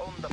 on the